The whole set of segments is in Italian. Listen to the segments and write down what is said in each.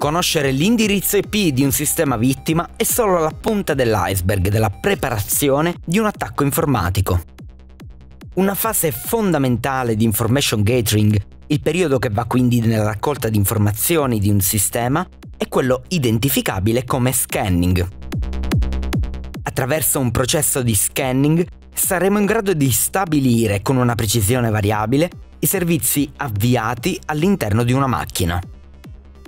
Conoscere l'indirizzo IP di un sistema vittima è solo la punta dell'iceberg della preparazione di un attacco informatico. Una fase fondamentale di information gathering, il periodo che va quindi nella raccolta di informazioni di un sistema, è quello identificabile come scanning. Attraverso un processo di scanning saremo in grado di stabilire con una precisione variabile i servizi avviati all'interno di una macchina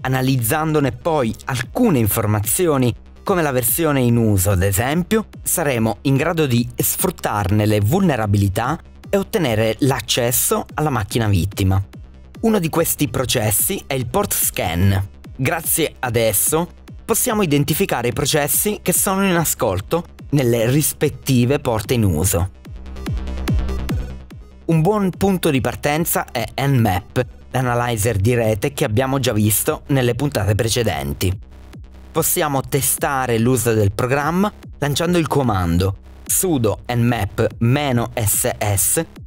analizzandone poi alcune informazioni come la versione in uso ad esempio, saremo in grado di sfruttarne le vulnerabilità e ottenere l'accesso alla macchina vittima. Uno di questi processi è il port scan. Grazie ad esso possiamo identificare i processi che sono in ascolto nelle rispettive porte in uso. Un buon punto di partenza è Nmap, l'analyzer di rete che abbiamo già visto nelle puntate precedenti. Possiamo testare l'uso del programma lanciando il comando sudo nmap-ss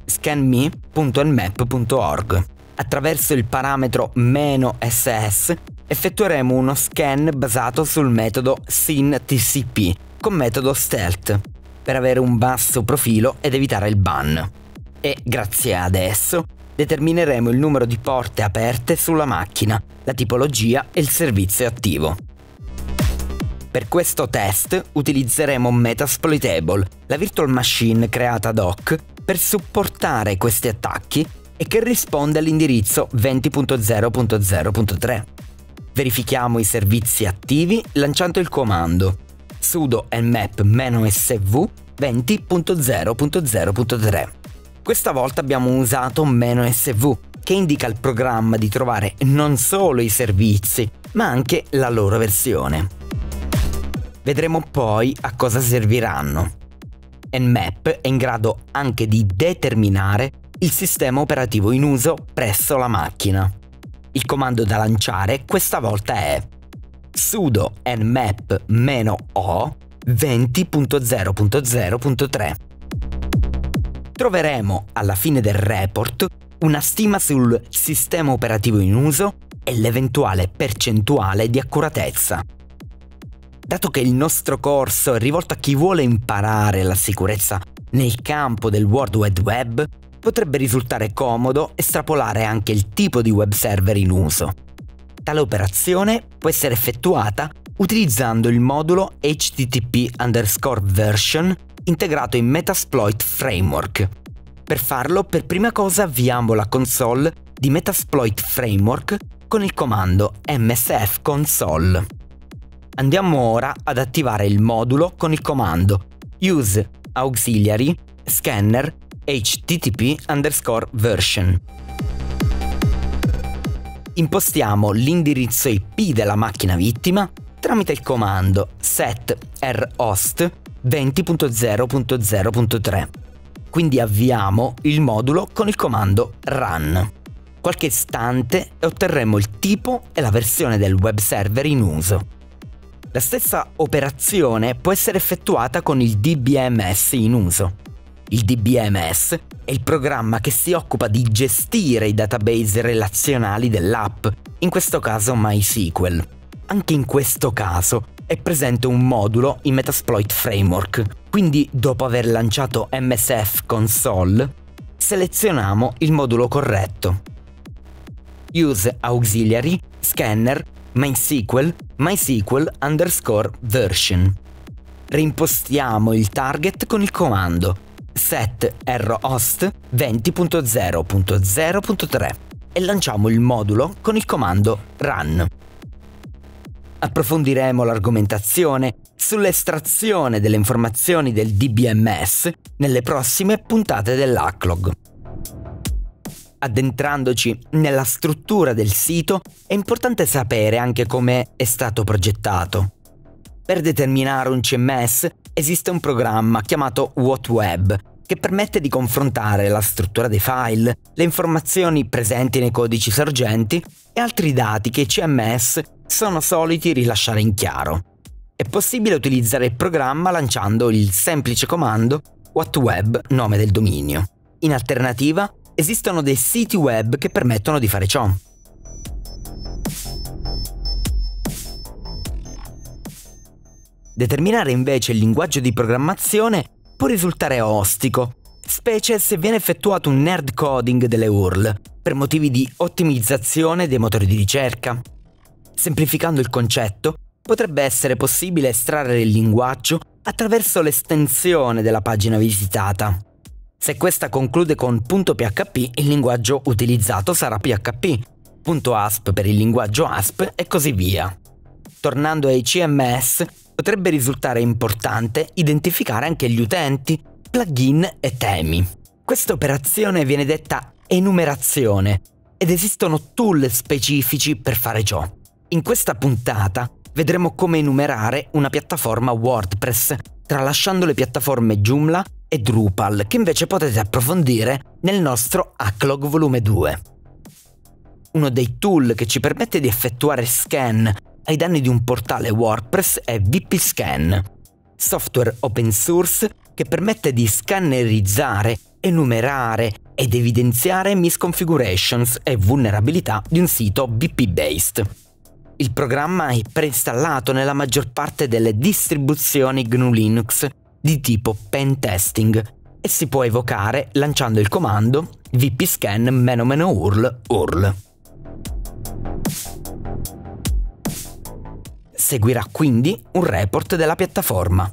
scanme.nmap.org. Attraverso il parametro "-ss effettueremo uno scan basato sul metodo syntcp con metodo stealth per avere un basso profilo ed evitare il ban. E grazie ad esso determineremo il numero di porte aperte sulla macchina, la tipologia e il servizio attivo. Per questo test utilizzeremo Metasploitable, la virtual machine creata ad hoc per supportare questi attacchi e che risponde all'indirizzo 20.0.0.3. Verifichiamo i servizi attivi lanciando il comando sudo nmap-sv 20.0.0.3. Questa volta abbiamo usato "-sv", che indica al programma di trovare non solo i servizi, ma anche la loro versione. Vedremo poi a cosa serviranno. Nmap è in grado anche di determinare il sistema operativo in uso presso la macchina. Il comando da lanciare questa volta è sudo nmap-o 20.0.0.3 troveremo alla fine del report una stima sul sistema operativo in uso e l'eventuale percentuale di accuratezza. Dato che il nostro corso è rivolto a chi vuole imparare la sicurezza nel campo del World Wide Web, potrebbe risultare comodo estrapolare anche il tipo di web server in uso. Tale operazione può essere effettuata utilizzando il modulo HTTP underscore version integrato in Metasploit Framework. Per farlo, per prima cosa avviamo la console di Metasploit Framework con il comando msf console. Andiamo ora ad attivare il modulo con il comando use auxiliary scanner http underscore version. Impostiamo l'indirizzo IP della macchina vittima tramite il comando set rhost 20.0.0.3. Quindi avviamo il modulo con il comando run. Qualche istante e otterremo il tipo e la versione del web server in uso. La stessa operazione può essere effettuata con il DBMS in uso. Il DBMS è il programma che si occupa di gestire i database relazionali dell'app, in questo caso MySQL. Anche in questo caso è presente un modulo in Metasploit Framework, quindi dopo aver lanciato MSF Console, selezioniamo il modulo corretto. Use Auxiliary Scanner MySQL MySQL underscore version. Reimpostiamo il target con il comando set rhost 20.0.0.3 e lanciamo il modulo con il comando run approfondiremo l'argomentazione sull'estrazione delle informazioni del DBMS nelle prossime puntate dell'Hacklog. Addentrandoci nella struttura del sito è importante sapere anche come è stato progettato. Per determinare un CMS esiste un programma chiamato WhatWeb che permette di confrontare la struttura dei file, le informazioni presenti nei codici sorgenti e altri dati che i CMS sono soliti rilasciare in chiaro. È possibile utilizzare il programma lanciando il semplice comando whatweb nome del dominio. In alternativa, esistono dei siti web che permettono di fare ciò. Determinare invece il linguaggio di programmazione può risultare ostico, specie se viene effettuato un nerd coding delle URL per motivi di ottimizzazione dei motori di ricerca. Semplificando il concetto, potrebbe essere possibile estrarre il linguaggio attraverso l'estensione della pagina visitata. Se questa conclude con .php, il linguaggio utilizzato sarà PHP, .asp per il linguaggio ASP e così via. Tornando ai CMS, potrebbe risultare importante identificare anche gli utenti, plugin e temi. Questa operazione viene detta enumerazione ed esistono tool specifici per fare ciò. In questa puntata vedremo come enumerare una piattaforma WordPress, tralasciando le piattaforme Joomla e Drupal, che invece potete approfondire nel nostro Hacklog volume 2. Uno dei tool che ci permette di effettuare scan ai danni di un portale WordPress è VPScan, software open source che permette di scannerizzare, enumerare ed evidenziare misconfigurations e vulnerabilità di un sito VP-based. Il programma è preinstallato nella maggior parte delle distribuzioni GNU Linux di tipo pen testing e si può evocare lanciando il comando vpscan-url url. Seguirà quindi un report della piattaforma.